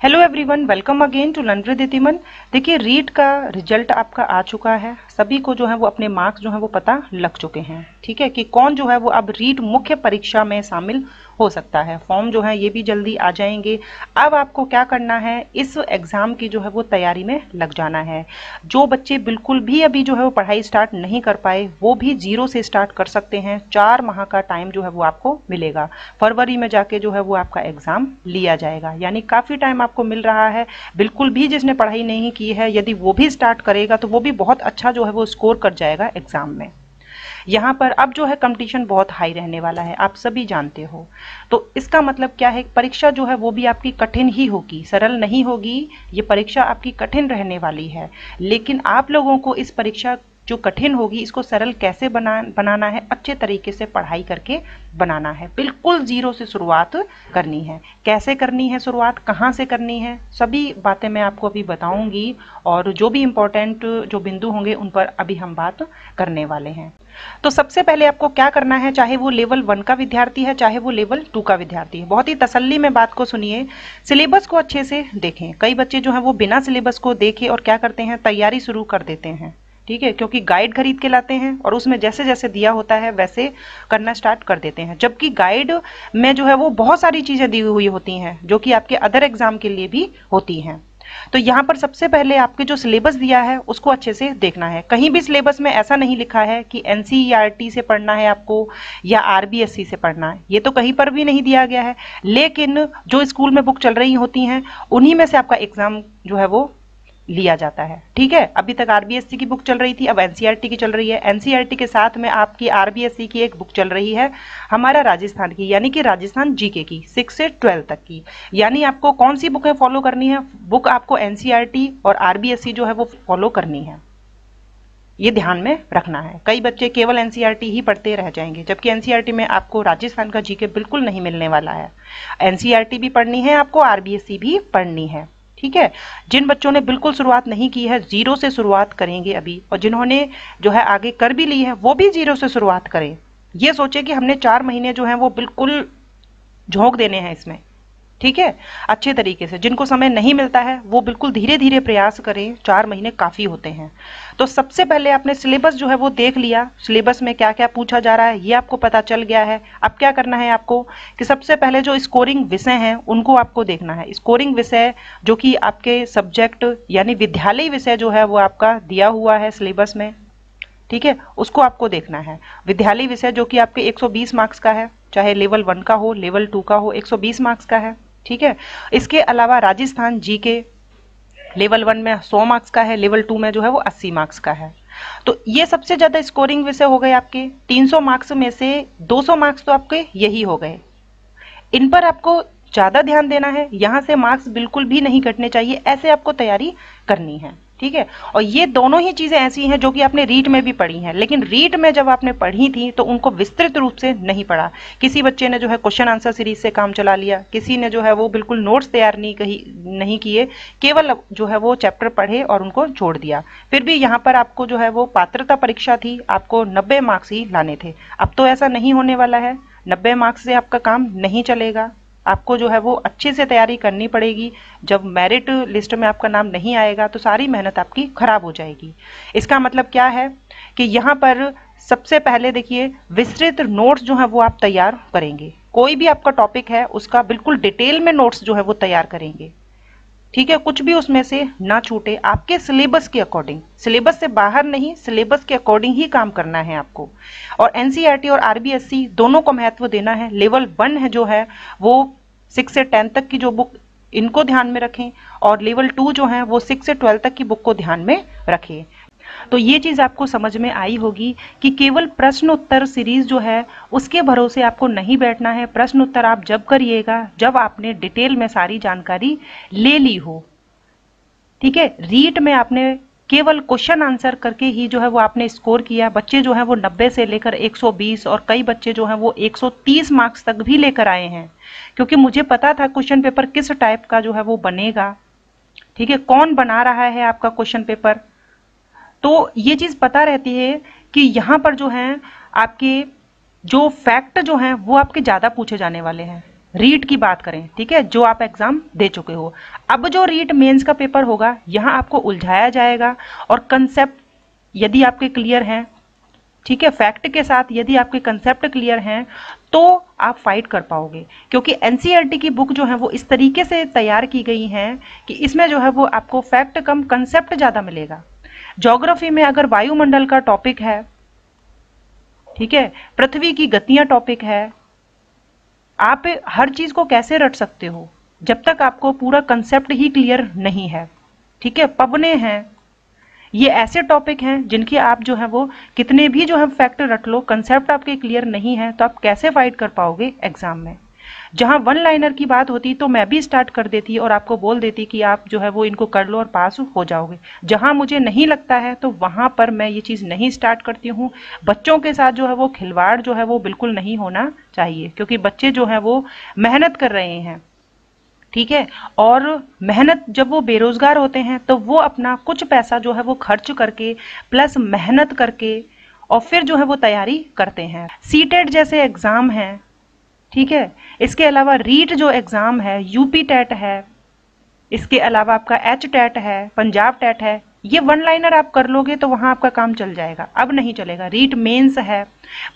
Hello everyone welcome again to laundry दितिमन देखिए REET का result आपका आ चुका है। सभी को जो है वो अपने मार्क्स जो है वो पता लग चुके हैं। ठीक है कि कौन जो है वो अब रीट मुख्य परीक्षा में शामिल हो सकता है। फॉर्म जो है ये भी जल्दी आ जाएँगे। अब आपको क्या करना है? इस एग्ज़ाम की जो है वो तैयारी में लग जाना है। जो बच्चे बिल्कुल भी अभी जो है वो पढ़ाई स्टार्ट नहीं कर पाए, वो भी ज़ीरो से स्टार्ट कर सकते हैं। चार माह का टाइम जो है वो आपको मिलेगा। फरवरी में जाके जो है वो आपका एग्ज़ाम लिया जाएगा। यानी काफ़ी टाइम आपको मिल रहा है। बिल्कुल भी जिसने पढ़ाई नहीं की है, यदि वो भी स्टार्ट करेगा तो वो भी बहुत अच्छा जो है वो स्कोर कर जाएगा एग्ज़ाम में। यहाँ पर अब जो है कंपटीशन बहुत हाई रहने वाला है, आप सभी जानते हो। तो इसका मतलब क्या है, परीक्षा जो है वो भी आपकी कठिन ही होगी, सरल नहीं होगी, ये परीक्षा आपकी कठिन रहने वाली है। लेकिन आप लोगों को इस परीक्षा जो कठिन होगी, इसको सरल कैसे बना, बनाना है? अच्छे तरीके से पढ़ाई करके बनाना है। बिल्कुल ज़ीरो से शुरुआत करनी है। कैसे करनी है शुरुआत? कहाँ से करनी है? सभी बातें मैं आपको अभी बताऊँगी और जो भी इम्पोर्टेंट जो बिंदु होंगे, उन पर अभी हम बात करने वाले हैं। तो सबसे पहले आपको क्या करना है? चाहे वो लेवल वन का विद्यार्थी है, चाहे वो लेवल टू का विद्यार्थी है। बहुत ही तसल्ली में बात को सुनिए। सिलेबस को अच्छे से देखें। कई बच्चे जो हैं, वो बिना सिलेबस को देखे और क्या करते हैं? तैयारी शुरू कर देते हैं। ठीक है? क्योंकि गाइड खरीद के लाते हैं और उसमें जैसे जैसे दिया होता है, वैसे करना स्टार्ट कर देते हैं। जबकि गाइड में जो है वो बहुत सारी चीज़ें दी हुई होती हैं, जो कि आपके अदर एग्ज़ाम के लिए भी होती हैं। तो यहाँ पर सबसे पहले आपके जो सिलेबस दिया है, उसको अच्छे से देखना है। कहीं भी सिलेबस में ऐसा नहीं लिखा है कि एन से पढ़ना है आपको या आर से पढ़ना है। ये तो कहीं पर भी नहीं दिया गया है। लेकिन जो स्कूल में बुक चल रही होती हैं, उन्हीं में से आपका एग्ज़ाम जो है वो लिया जाता है। ठीक है? अभी तक आरबीएससी की बुक चल रही थी, अब एनसीईआरटी की चल रही है। एनसीईआरटी के साथ में आपकी आरबीएससी की एक बुक चल रही है, हमारा राजस्थान की, यानी कि राजस्थान जीके की सिक्स से ट्वेल्व तक की। यानी आपको कौन सी बुकें फॉलो करनी है? बुक आपको एनसीईआरटी और आरबीएससी जो है वो फॉलो करनी है। ये ध्यान में रखना है। कई बच्चे केवल एनसीईआरटी ही पढ़ते रह जाएँगे, जबकि एनसीईआरटी में आपको राजस्थान का जीके बिल्कुल नहीं मिलने वाला है। एनसीईआरटी भी पढ़नी है, आपको आरबीएससी भी पढ़नी है। ठीक है? जिन बच्चों ने बिल्कुल शुरुआत नहीं की है, ज़ीरो से शुरुआत करेंगे अभी। और जिन्होंने जो है आगे कर भी ली है, वो भी ज़ीरो से शुरुआत करें। ये सोचे कि हमने चार महीने जो हैं वो बिल्कुल झोंक देने हैं इसमें। ठीक है? अच्छे तरीके से। जिनको समय नहीं मिलता है, वो बिल्कुल धीरे धीरे प्रयास करें। चार महीने काफ़ी होते हैं। तो सबसे पहले आपने सिलेबस जो है वो देख लिया। सिलेबस में क्या क्या पूछा जा रहा है, ये आपको पता चल गया है। अब क्या करना है आपको कि सबसे पहले जो स्कोरिंग विषय हैं, उनको आपको देखना है। स्कोरिंग विषय जो कि आपके सब्जेक्ट यानी विद्यालय विषय जो है वो आपका दिया हुआ है सिलेबस में। ठीक है? उसको आपको देखना है। विद्यालय विषय जो कि आपके 120 मार्क्स का है, चाहे लेवल वन का हो, लेवल टू का हो 120 मार्क्स का है। ठीक है? इसके अलावा राजस्थान जी के लेवल वन में 100 मार्क्स का है लेवल टू में जो है वो 80 मार्क्स का है। तो ये सबसे ज़्यादा स्कोरिंग विषय हो गए आपके। 300 मार्क्स में से 200 मार्क्स तो आपके यही हो गए। इन पर आपको ज़्यादा ध्यान देना है। यहाँ से मार्क्स बिल्कुल भी नहीं कटने चाहिए। ऐसे आपको तैयारी करनी है। ठीक है? और ये दोनों ही चीज़ें ऐसी हैं जो कि आपने रीट में भी पढ़ी हैं। लेकिन रीट में जब आपने पढ़ी थी तो उनको विस्तृत रूप से नहीं पढ़ा। किसी बच्चे ने जो है क्वेश्चन आंसर सीरीज़ से काम चला लिया। किसी ने जो है वो बिल्कुल नोट्स तैयार नहीं कही, नहीं किए। केवल जो है वो चैप्टर पढ़े और उनको छोड़ दिया। फिर भी यहाँ पर आपको जो है वो पात्रता परीक्षा थी, आपको नब्बे मार्क्स ही लाने थे। अब तो ऐसा नहीं होने वाला है। नब्बे मार्क्स से आपका काम नहीं चलेगा। आपको जो है वो अच्छे से तैयारी करनी पड़ेगी। जब मेरिट लिस्ट में आपका नाम नहीं आएगा तो सारी मेहनत आपकी खराब हो जाएगी। इसका मतलब क्या है कि यहाँ पर सबसे पहले देखिए, विस्तृत नोट्स जो है वो आप तैयार करेंगे। कोई भी आपका टॉपिक है, उसका बिल्कुल डिटेल में नोट्स जो है वो तैयार करेंगे। ठीक है? कुछ भी उसमें से ना छूटे। आपके सिलेबस के अकॉर्डिंग सिलेबस से बाहर नहीं सिलेबस के अकॉर्डिंग ही काम करना है आपको। और एनसीईआरटी और आरबीएससी दोनों को महत्व देना है। लेवल वन है जो है, वो सिक्स से टेंथ तक की जो बुक इनको ध्यान में रखें और लेवल टू जो है, वो सिक्स से ट्वेल्थ तक की बुक को ध्यान में रखें। तो ये चीज़ आपको समझ में आई होगी कि केवल प्रश्न उत्तर सीरीज़ जो है, उसके भरोसे आपको नहीं बैठना है। प्रश्न उत्तर आप जब करिएगा, जब आपने डिटेल में सारी जानकारी ले ली हो। ठीक है? रीट में आपने केवल क्वेश्चन आंसर करके ही जो है वो आपने स्कोर किया बच्चे जो है वो 90 से लेकर 120 और कई बच्चे जो हैं वो 130 मार्क्स तक भी लेकर आए हैं। क्योंकि मुझे पता था क्वेश्चन पेपर किस टाइप का जो है वो बनेगा। ठीक है? कौन बना रहा है आपका क्वेश्चन पेपर तो ये चीज़ पता रहती है कि यहाँ पर जो है, आपके जो फैक्ट जो हैं, वो आपके ज़्यादा पूछे जाने वाले हैं। रीट की बात करें, ठीक है, जो आप एग्ज़ाम दे चुके हो। अब जो रीट मेंस का पेपर होगा, यहाँ आपको उलझाया जाएगा और कंसेप्ट यदि आपके क्लियर हैं, ठीक है फैक्ट के साथ यदि आपके कंसेप्ट क्लियर हैं तो आप फाइट कर पाओगे। क्योंकि एनसीईआरटी e की बुक जो है, वो इस तरीके से तैयार की गई हैं कि इसमें जो है, वो आपको फैक्ट कम कंसेप्ट ज़्यादा मिलेगा। जोग्राफी में अगर वायुमंडल का टॉपिक है, ठीक है, पृथ्वी की गतियाँ टॉपिक है आप हर चीज़ को कैसे रट सकते हो? जब तक आपको पूरा कंसेप्ट ही क्लियर नहीं है। ठीक है? पबने हैं। ये ऐसे टॉपिक हैं जिनकी आप जो है वो कितने भी जो है फैक्ट रट लो कंसेप्ट आपके क्लियर नहीं है तो आप कैसे फाइट कर पाओगे एग्ज़ाम में? जहाँ वन लाइनर की बात होती तो मैं भी स्टार्ट कर देती और आपको बोल देती कि आप जो है वो इनको कर लो और पास हो जाओगे। जहाँ मुझे नहीं लगता है तो वहाँ पर मैं ये चीज़ नहीं स्टार्ट करती हूँ। बच्चों के साथ जो है वो खिलवाड़ जो है वो बिल्कुल नहीं होना चाहिए, क्योंकि बच्चे जो है वो मेहनत कर रहे हैं। ठीक है? और मेहनत जब वो बेरोजगार होते हैं तो वो अपना कुछ पैसा जो है वो खर्च करके प्लस मेहनत करके और फिर जो है वो तैयारी करते हैं। सीटेट जैसे एग्ज़ाम हैं ठीक है? इसके अलावा रीट जो एग्ज़ाम है, यूपी टेट है, इसके अलावा आपका एच टेट है, पंजाब टेट है, ये वन लाइनर आप कर लोगे तो वहाँ आपका काम चल जाएगा। अब नहीं चलेगा। रीट मेंस है,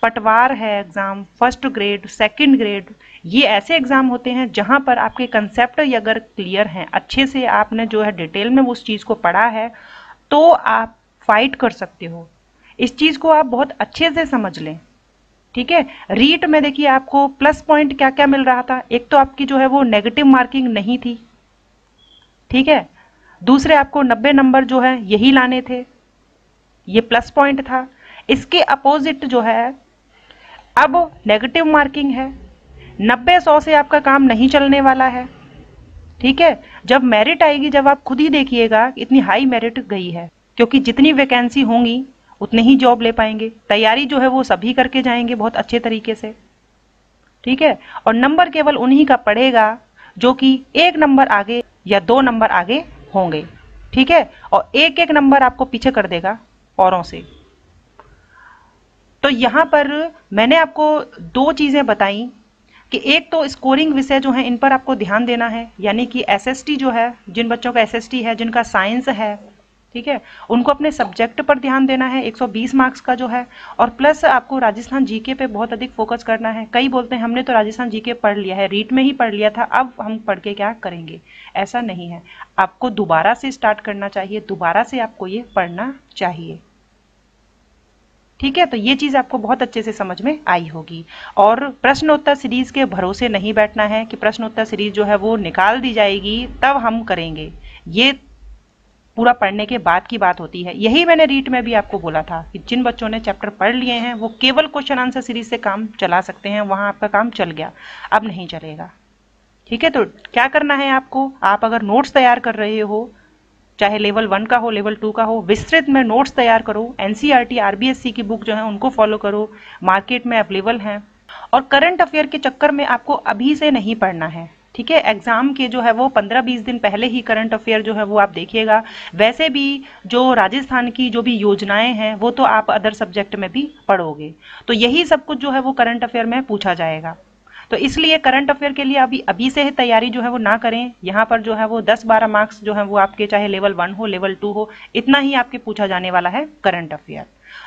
पटवार है exam first grade second grade ये ऐसे एग्ज़ाम होते हैं जहाँ पर आपके कंसेप्ट अगर क्लियर हैं, अच्छे से आपने जो है डिटेल में उस चीज़ को पढ़ा है तो आप फाइट कर सकते हो। इस चीज़ को आप बहुत अच्छे से समझ लें। ठीक है? रीट में देखिए आपको प्लस पॉइंट क्या क्या मिल रहा था? एक तो आपकी जो है वो नेगेटिव मार्किंग नहीं थी। ठीक है? दूसरे आपको 90 नंबर जो है, यही लाने थे। ये प्लस पॉइंट था। इसके अपोजिट जो है, अब नेगेटिव मार्किंग है। 90 सौ से आपका काम नहीं चलने वाला है। ठीक है? जब मेरिट आएगी, जब आप खुद ही देखिएगा, इतनी हाई मेरिट गई है। क्योंकि जितनी वैकेंसी होंगी उतने ही जॉब ले पाएँगे। तैयारी जो है वो सभी करके जाएँगे बहुत अच्छे तरीके से। ठीक है? और नंबर केवल उन्हीं का पड़ेगा जो कि एक नंबर आगे या दो नंबर आगे होंगे। ठीक है? और एक एक नंबर आपको पीछे कर देगा औरों से। तो यहाँ पर मैंने आपको दो चीज़ें बताई कि एक तो स्कोरिंग विषय जो है, इन पर आपको ध्यान देना है, यानी कि एसएसटी जो है, जिन बच्चों का एसएसटी है, जिनका साइंस है ठीक है? उनको अपने सब्जेक्ट पर ध्यान देना है 120 मार्क्स का जो है, और प्लस आपको राजस्थान जीके पे बहुत अधिक फोकस करना है। कई बोलते हैं, हमने तो राजस्थान जीके पढ़ लिया है, रीट में ही पढ़ लिया था, अब हम पढ़ के क्या करेंगे? ऐसा नहीं है। आपको दोबारा से स्टार्ट करना चाहिए, दोबारा से आपको ये पढ़ना चाहिए। ठीक है? तो ये चीज़ आपको बहुत अच्छे से समझ में आई होगी। और प्रश्नोत्तर सीरीज़ के भरोसे नहीं बैठना है कि प्रश्नोत्तर सीरीज़ जो है वो निकाल दी जाएगी, तब हम करेंगे। ये पूरा पढ़ने के बाद की बात होती है। यही मैंने रीट में भी आपको बोला था कि जिन बच्चों ने चैप्टर पढ़ लिए हैं, वो केवल क्वेश्चन आंसर सीरीज़ से काम चला सकते हैं, वहाँ आपका काम चल गया। अब नहीं चलेगा। ठीक है तो क्या करना है आपको? आप अगर नोट्स तैयार कर रहे हो, चाहे लेवल वन का हो लेवल टू का हो, विस्तृत में नोट्स तैयार करो एनसीईआरटी आरबीएससी e की बुक जो है, उनको फॉलो करो मार्केट में अवेलेबल हैं। और करंट अफेयर के चक्कर में आपको अभी से नहीं पढ़ना है। ठीक है एग्ज़ाम के जो है वो पंद्रह बीस दिन पहले ही करंट अफेयर जो है वो आप देखिएगा। वैसे भी जो राजस्थान की जो भी योजनाएँ हैं, वो तो आप अदर सब्जेक्ट में भी पढ़ोगे। तो यही सब कुछ जो है वो करंट अफेयर में पूछा जाएगा। तो इसलिए करंट अफेयर के लिए अभी अभी से ही तैयारी जो है वो ना करें। यहाँ पर जो है वो 10-12 मार्क्स जो है वो आपके, चाहे लेवल वन हो लेवल टू हो, इतना ही आपके पूछा जाने वाला है करंट अफेयर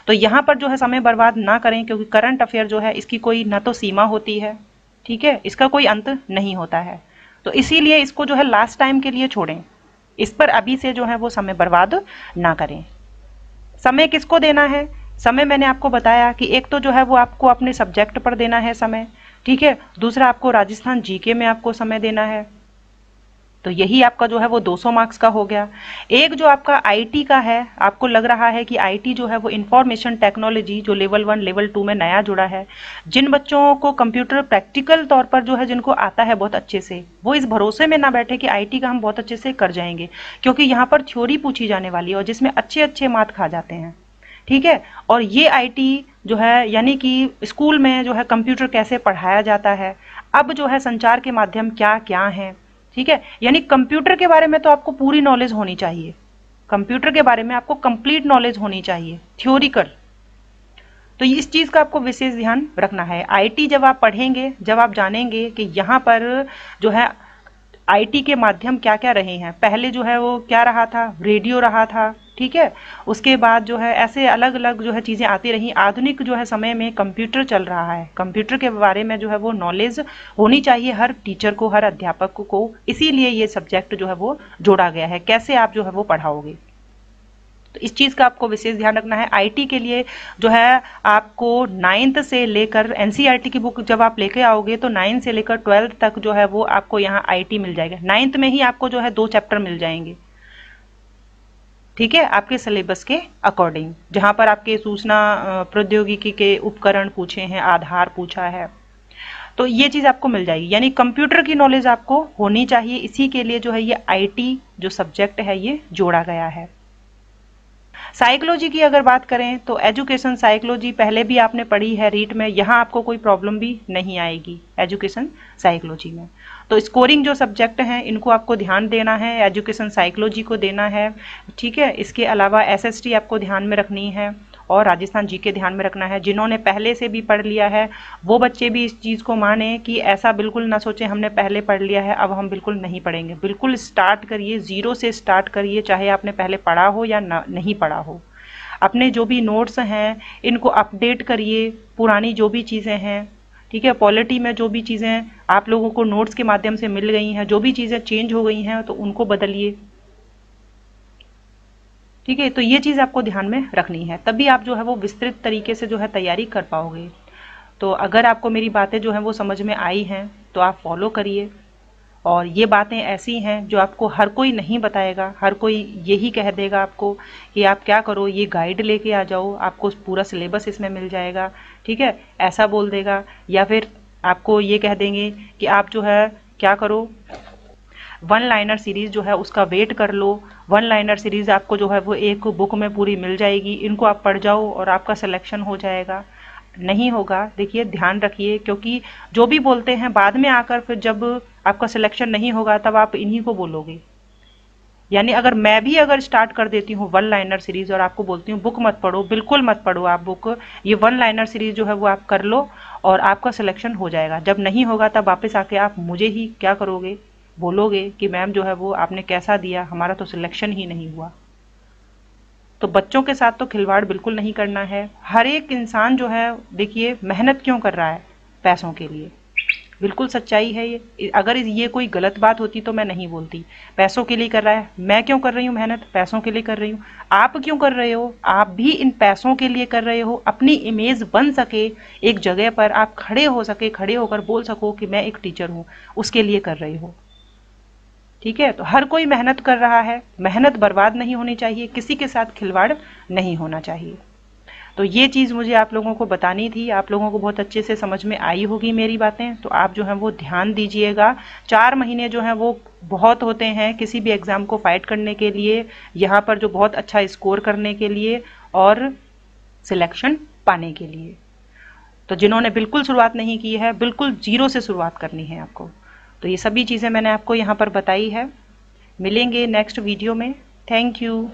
तो यहाँ पर जो है समय बर्बाद ना करें, क्योंकि करंट अफेयर जो है, इसकी कोई न तो सीमा होती है। ठीक है? इसका कोई अंत नहीं होता है। तो इसीलिए इसको जो है लास्ट टाइम के लिए छोड़ें। इस पर अभी से जो है वो समय बर्बाद ना करें। समय किसको देना है? समय मैंने आपको बताया कि एक तो जो है वो आपको अपने सब्जेक्ट पर देना है समय, ठीक है? दूसरा आपको राजस्थान जीके में आपको समय देना है। तो यही आपका जो है वो 200 मार्क्स का हो गया। एक जो आपका आईटी का है, आपको लग रहा है कि आईटी जो है वो इंफॉर्मेशन टेक्नोलॉजी जो लेवल वन लेवल टू में नया जुड़ा है, जिन बच्चों को कंप्यूटर प्रैक्टिकल तौर पर जो है जिनको आता है बहुत अच्छे से, वो इस भरोसे में ना बैठे कि आईटी का हम बहुत अच्छे से कर जाएँगे, क्योंकि यहाँ पर थ्योरी पूछी जाने वाली है और जिसमें अच्छे अच्छे मात खा जाते हैं। ठीक है? और ये आईटी जो है, यानी कि स्कूल में जो है कंप्यूटर कैसे पढ़ाया जाता है, अब जो है संचार के माध्यम क्या क्या हैं ठीक है? यानी कंप्यूटर के बारे में तो आपको पूरी नॉलेज होनी चाहिए। कंप्यूटर के बारे में आपको कंप्लीट नॉलेज होनी चाहिए थ्योरिकल तो इस चीज़ का आपको विशेष ध्यान रखना है। आईटी जब आप पढ़ेंगे, जब आप जानेंगे कि यहाँ पर जो है आईटी के माध्यम क्या क्या रहे हैं। पहले जो है वो क्या रहा था? रेडियो रहा था। ठीक है? उसके बाद जो है, ऐसे अलग अलग जो है चीज़ें आती रही। आधुनिक जो है समय में कंप्यूटर चल रहा है। कंप्यूटर के बारे में जो है वो नॉलेज होनी चाहिए हर टीचर को, हर अध्यापक को इसीलिए ये सब्जेक्ट जो है वो जोड़ा गया है। कैसे आप जो है वो पढ़ाओगे? तो इस चीज़ का आपको विशेष ध्यान रखना है। आईटी के लिए जो है, आपको नाइन्थ से लेकर एनसीईआरटी की बुक जब आप लेके आओगे तो नाइन्थ से लेकर ट्वेल्थ तक जो है वो आपको यहाँ आईटी मिल जाएगा। नाइन्थ में ही आपको जो है दो चैप्टर मिल जाएँगे। ठीक है? आपके सिलेबस के अकॉर्डिंग जहाँ पर आपके सूचना प्रौद्योगिकी के उपकरण पूछे हैं, आधार पूछा है तो ये चीज़ आपको मिल जाएगी। यानी कंप्यूटर की नॉलेज आपको होनी चाहिए। इसी के लिए जो है ये आईटी जो सब्जेक्ट है ये जोड़ा गया है। साइकोलॉजी की अगर बात करें तो एजुकेशन साइकोलॉजी पहले भी आपने पढ़ी है रीट में। यहाँ आपको कोई प्रॉब्लम भी नहीं आएगी। एजुकेशन साइकोलॉजी में। तो स्कोरिंग जो सब्जेक्ट हैं, इनको आपको ध्यान देना है एजुकेशन साइकोलॉजी को देना है, ठीक है? इसके अलावा एसएसटी आपको ध्यान में रखनी है और राजस्थान जी के ध्यान में रखना है। जिन्होंने पहले से भी पढ़ लिया है, वो बच्चे भी इस चीज़ को माने कि ऐसा बिल्कुल ना सोचें, हमने पहले पढ़ लिया है, अब हम बिल्कुल नहीं पढ़ेंगे। बिल्कुल स्टार्ट करिए ज़ीरो से स्टार्ट करिए, चाहे आपने पहले पढ़ा हो या ना, नहीं पढ़ा हो। अपने जो भी नोट्स हैं, इनको अपडेट करिए, पुरानी जो भी चीज़ें हैं ठीक है पॉलिटी में जो भी चीज़ें आप लोगों को नोट्स के माध्यम से मिल गई हैं, जो भी चीज़ें चेंज हो गई हैं तो उनको बदलिए। ठीक है तो ये चीज़ आपको ध्यान में रखनी है, तभी आप जो है वो विस्तृत तरीके से जो है तैयारी कर पाओगे। तो अगर आपको मेरी बातें जो हैं वो समझ में आई हैं तो आप फॉलो करिए। और ये बातें ऐसी हैं जो आपको हर कोई नहीं बताएगा, हर कोई यही कह देगा आपको कि आप क्या करो, ये गाइड लेके आ जाओ, आपको पूरा सिलेबस इसमें मिल जाएगा, ठीक है? ऐसा बोल देगा। या फिर आपको ये कह देंगे कि आप जो है, क्या करो? वन लाइनर सीरीज़ जो है, उसका वेट कर लो। वन लाइनर सीरीज़ आपको जो है, वो एक बुक में पूरी मिल जाएगी। इनको आप पढ़ जाओ और आपका सिलेक्शन हो जाएगा। नहीं होगा, देखिए, ध्यान रखिए, क्योंकि जो भी बोलते हैं, बाद में आकर फिर जब आपका सिलेक्शन नहीं होगा, तब आप इन्हीं को बोलोगे। यानी अगर मैं भी अगर स्टार्ट कर देती हूँ वन लाइनर सीरीज़ और आपको बोलती हूँ, बुक मत पढ़ो, बिल्कुल मत पढ़ो आप बुक ये वन लाइनर सीरीज़ जो है वो आप कर लो और आपका सिलेक्शन हो जाएगा। जब नहीं होगा, तब वापस आके आप मुझे ही क्या करोगे? बोलोगे कि, मैम, जो है वो आपने कैसा दिया, हमारा तो सिलेक्शन ही नहीं हुआ। तो बच्चों के साथ तो खिलवाड़ बिल्कुल नहीं करना है। हर एक इंसान जो है, देखिए, मेहनत क्यों कर रहा है पैसों के लिए? बिल्कुल सच्चाई है ये। अगर ये कोई गलत बात होती तो मैं नहीं बोलती। पैसों के लिए कर रहा है। मैं क्यों कर रही हूँ मेहनत? पैसों के लिए कर रही हूँ। आप क्यों कर रहे हो? आप भी इन पैसों के लिए कर रहे हो। अपनी इमेज बन सके, एक जगह पर आप खड़े हो सके, खड़े होकर बोल सको कि मैं एक टीचर हूँ। उसके लिए कर रहे हो। ठीक है? तो हर कोई मेहनत कर रहा है। मेहनत बर्बाद नहीं होनी चाहिए। किसी के साथ खिलवाड़ नहीं होना चाहिए। तो ये चीज़ मुझे आप लोगों को बतानी थी। आप लोगों को बहुत अच्छे से समझ में आई होगी मेरी बातें। तो आप जो है वो ध्यान दीजिएगा। चार महीने जो हैं वो बहुत होते हैं किसी भी एग्ज़ाम को फाइट करने के लिए, यहाँ पर जो बहुत अच्छा स्कोर करने के लिए और सिलेक्शन पाने के लिए। तो जिन्होंने बिल्कुल शुरुआत नहीं की है, बिल्कुल ज़ीरो से शुरुआत करनी है आपको। तो ये सभी चीज़ें मैंने आपको यहाँ पर बताई है। मिलेंगे नेक्स्ट वीडियो में। Thank you.